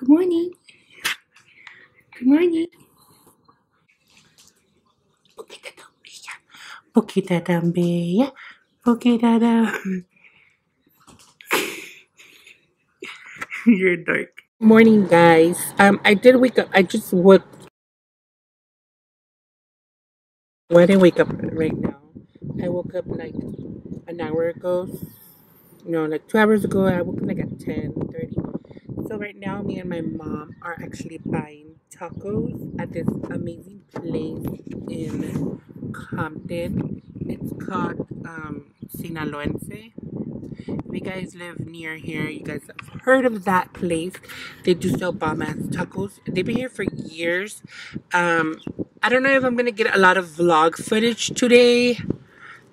Good morning. Good morning. Poquita tan bella. Poquita tan... You're dark. Morning, guys. Um, I did wake up. I just woke. Well, I didn't wake up right now. I woke up like an hour ago. No, like two hours ago. I woke up like at ten thirty. So right now, me and my mom are actually buying tacos at this amazing place in Compton. It's called um, Sinaloense. If you guys live near here, you guys have heard of that place. They do sell bomb ass tacos. They've been here for years. Um, I don't know if I'm gonna get a lot of vlog footage today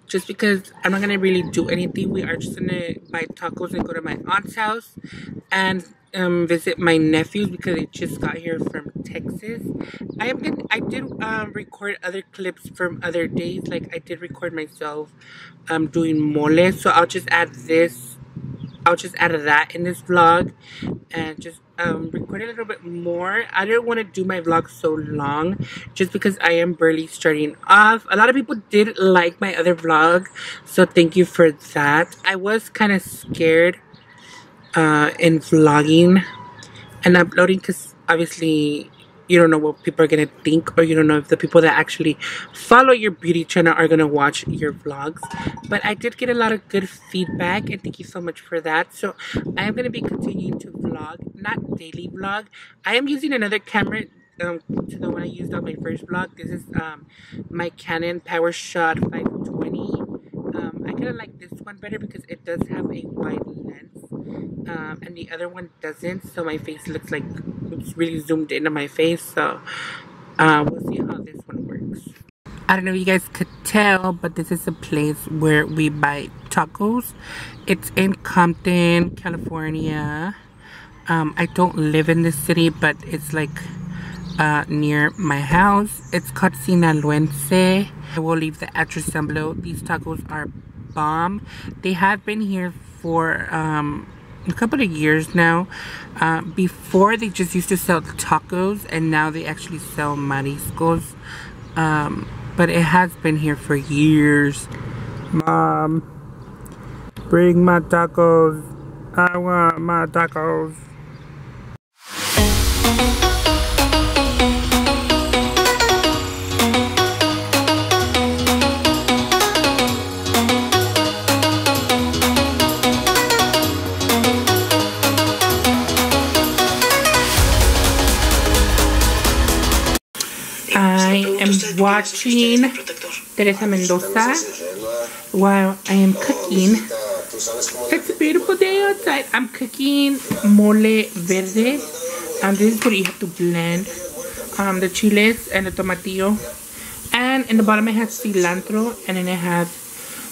just because I'm not gonna really do anything. We are just gonna buy tacos and go to my aunt's house and um, visit my nephews because they just got here from Texas. I am gonna, I did um, record other clips from other days. Like I did record myself um, doing mole, so I'll just add this. I'll just add that in this vlog and just um, record a little bit more. I didn't want to do my vlog so long just because I am barely starting off. A lot of people did like my other vlog, so thank you for that. I was kind of scared uh, in vlogging and uploading because obviously you don't know what people are gonna think or you don't know if the people that actually follow your beauty channel are gonna watch your vlogs. But i did get a lot of good feedback and thank you so much for that. So i am gonna be continuing to vlog not daily vlog. I am using another camera um, to the one i used on my first vlog. This is um, my canon powershot 520 um, i kind of like this one better because it does have a wide lens um, and the other one doesn't. So my face looks like it's really zoomed into my face. So uh, we'll see how this one works. I don't know if you guys could tell but this is a place where we buy tacos. It's in Compton California. Um, I don't live in this city but it's like uh, near my house. It's called Sinaloense. I will leave the address down below. These tacos are bomb. They have been here for um, a couple of years now. Uh, before they just used to sell tacos and now they actually sell mariscos. Um, but it has been here for years. Mom, bring my tacos. I want my tacos. Watching Teresa Mendoza while I am cooking. It's a beautiful day outside. I'm cooking mole verde. And this is what you have to blend. Um, the chiles and the tomatillo. And in the bottom it has cilantro. And then it has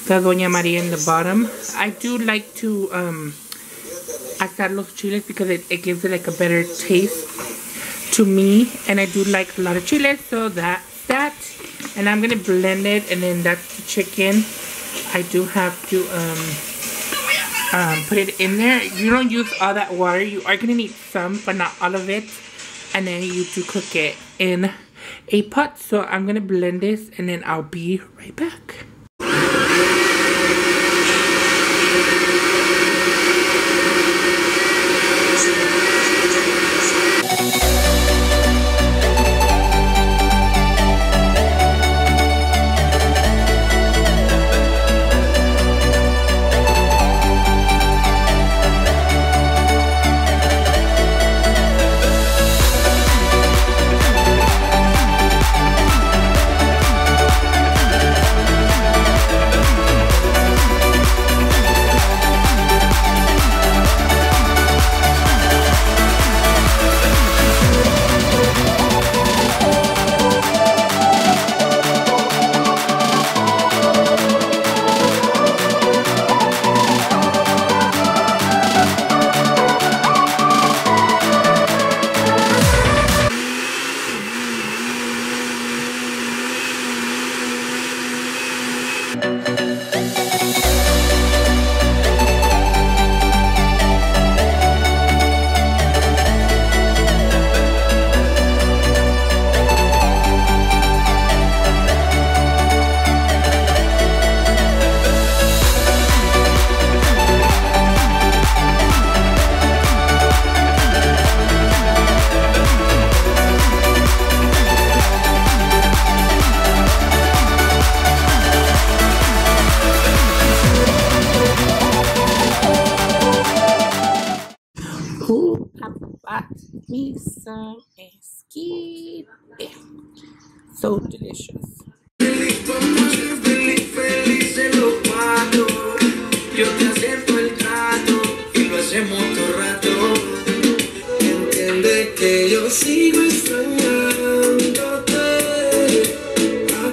the Doña Maria in the bottom. I do like to um, asar los chiles because it, it gives it like a better taste to me. And I do like a lot of chiles. So that that and I'm gonna blend it and then that's the chicken I do have to um, um, put it in there. You don't use all that water. You are gonna need some but not all of it. And then you do cook it in a pot. So I'm gonna blend this and then I'll be right back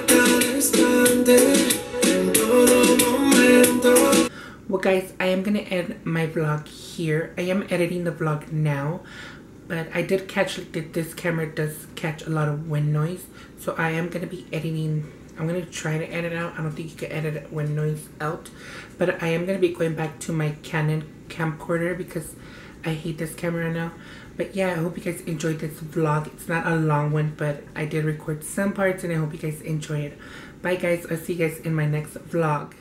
cada instante, en todo momento. Well, guys, I am gonna end my vlog here. I am editing the vlog now, but I did catch that this camera does catch a lot of wind noise, so I am gonna be editing I'm going to try to edit out. I don't think you can edit wind noise out. But I am going to be going back to my Canon camcorder because I hate this camera now. But yeah, I hope you guys enjoyed this vlog. It's not a long one, but I did record some parts and I hope you guys enjoy it. Bye guys. I'll see you guys in my next vlog.